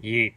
一